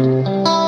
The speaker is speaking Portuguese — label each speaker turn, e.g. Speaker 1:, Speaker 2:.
Speaker 1: Música